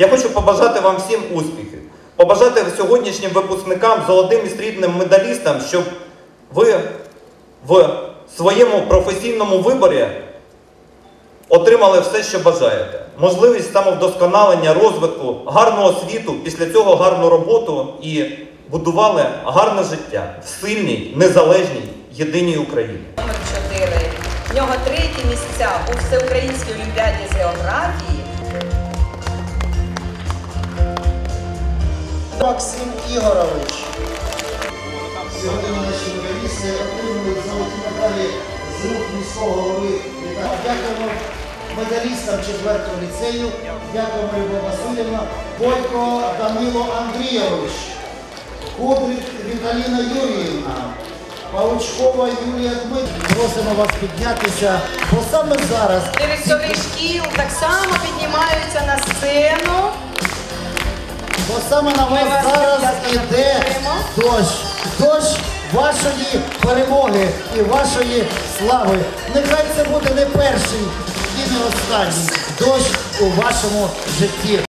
Я хочу побажати вам всім успіхів, побажати сьогоднішнім випускникам, золотим і срібним медалістам, щоб ви в своєму професійному виборі отримали все, що бажаєте. Можливість самовдосконалення, розвитку, гарну освіту, після цього гарну роботу і будували гарне життя в сильній, незалежній, єдиній Україні. Номер 4. В нього треті місця у всеукраїнській олімпіаді з географії. Максим Ігорович. Сьогодні наші медалісти отримують золоті медалі з рук міського голови. Дякуємо медалістам 4-го ліцею. Дякуємо Любов Васильівна. Бойко Данило Андрійович. Кудрик Віталіна Юріївна. Паучкова Юлія Дмитрівна. Просимо вас піднятися, бо саме зараз Директори шкіл так само піднімаються на. Саме на вас зараз іде дощ. Дощ вашої перемоги і вашої слави. Нехай це буде не перший і не останній дощ у вашому житті.